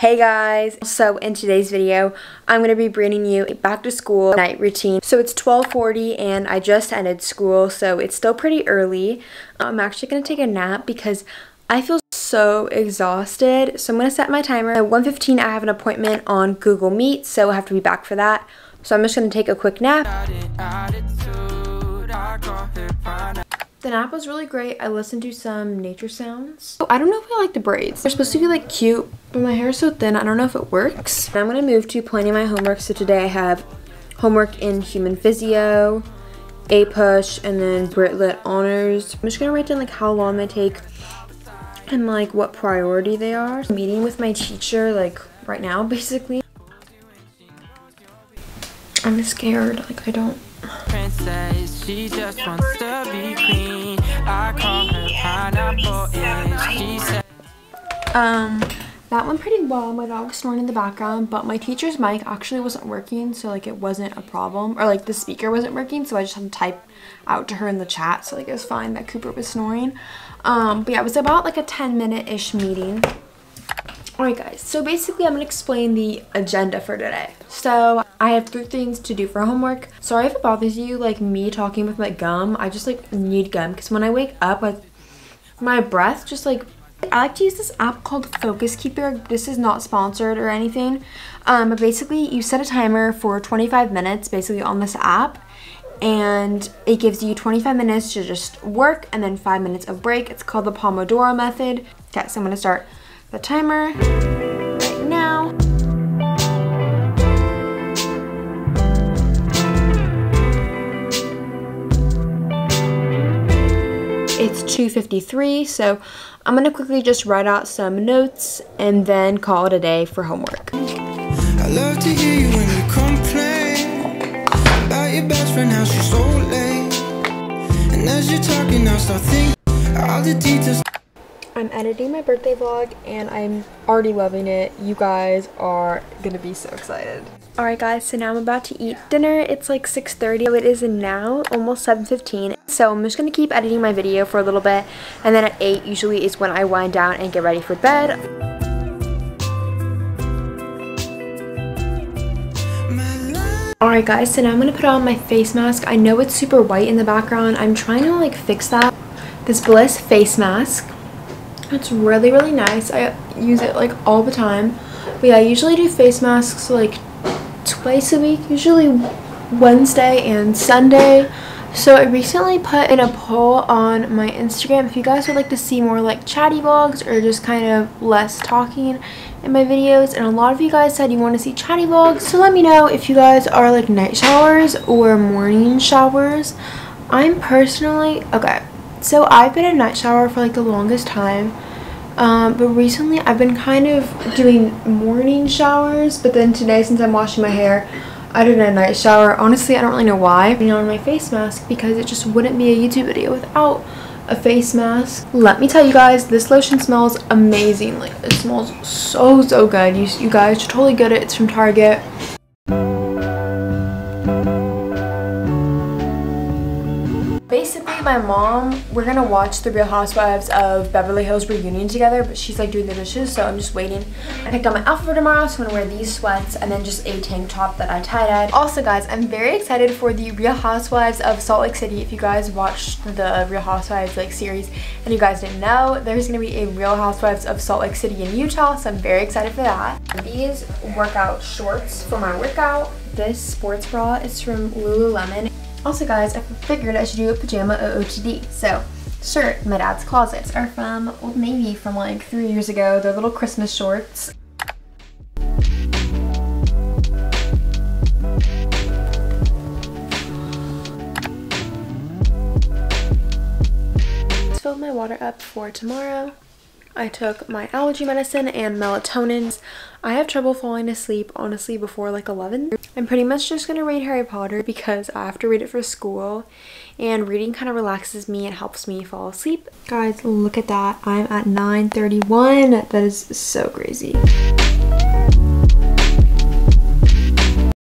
Hey guys! So in today's video, I'm going to be bringing you a back to school night routine. So it's 1240 and I just ended school, so it's still pretty early. I'm actually going to take a nap because I feel so exhausted. So I'm going to set my timer. At 1.15 I have an appointment on Google Meet, so I have to be back for that. So I'm just going to take a quick nap. The nap was really great. I listened to some nature sounds. Oh, I don't know if I like the braids. They're supposed to be like cute, but my hair is so thin. I don't know if it works. I'm going to move to planning my homework. So today I have homework in human physio, APUSH, and then Brit Lit honors. I'm just going to write down like how long they take and like what priority they are. I'm meeting with my teacher like right now basically. I'm scared. Like I don't princess, she just wants to be queen. Um that went pretty well. My dog was snoring in the background, but my teacher's mic actually wasn't working, so like it wasn't a problem. Or like the speaker wasn't working, so I just had to type out to her in the chat, so like it was fine that Cooper was snoring. Um, but yeah, it was about like a 10 minute-ish meeting. Alright guys, so basically I'm going to explain the agenda for today. So I have three things to do for homework. Sorry if it bothers you, like me talking with my gum. I just like need gum because when I wake up, like my breath just like I like to use this app called Focus Keeper. This is not sponsored or anything. Um, but basically you set a timer for 25 minutes basically on this app and it gives you 25 minutes to just work and then five minutes of break. It's called the Pomodoro method. Okay, so I'm gonna start the timer 2.53, so I'm going to quickly just write out some notes and then call it a day for homework. I love to hear you when you complain about your best friend, how she's so late. And as you're talking, I'll start thinking all the details. I'm editing my birthday vlog and I'm already loving it. You guys are gonna be so excited. Alright guys, so now I'm about to eat dinner. It's like 6.30. So it is now almost 7.15. So I'm just gonna keep editing my video for a little bit and then at 8 usually is when I wind down and get ready for bed. Alright guys, so now I'm going to put on my face mask. I know it's super white in the background. I'm trying to like fix that. This Bliss face mask. It's really, really nice. I use it like all the time. But yeah, I usually do face masks like twice a week, usually Wednesday and Sunday. So I recently put in a poll on my Instagram if you guys would like to see more like chatty vlogs or just kind of less talking in my videos and a lot of you guys said you want to see chatty vlogs so let me know if you guys are like night showers or morning showers. I'm personally okay so I've been a night shower for like the longest time. Um, but recently I've been kind of doing morning showers. But then today since I'm washing my hair, I did a night shower. Honestly, I don't really know why. I'm on my face mask because it just wouldn't be a YouTube video without a face mask. Let me tell you guys, this lotion smells amazing. Like, it smells so, so good. You, you guys should totally get it. It's from Target. My mom, we're gonna watch The Real Housewives of Beverly Hills reunion together, but she's like doing the dishes, so I'm just waiting. I picked out my outfit for tomorrow, so I'm gonna wear these sweats and then just a tank top that I tie-dyed. Also guys, I'm very excited for the Real Housewives of Salt Lake City. If you guys watched the Real Housewives like series and you guys didn't know, there's gonna be a Real Housewives of Salt Lake City in Utah, so I'm very excited for that. These workout shorts for my workout. This sports bra is from Lululemon. Also guys, I figured I should do a pajama OOTD. So, shirt, my dad's closets are from Old Navy from like three years ago. They're little Christmas shorts. filled my water up for tomorrow. I took my allergy medicine and melatonin. I have trouble falling asleep, honestly, before like 11. I'm pretty much just going to read Harry Potter because I have to read it for school. And reading kind of relaxes me and helps me fall asleep. Guys, look at that. I'm at 9.31. That is so crazy.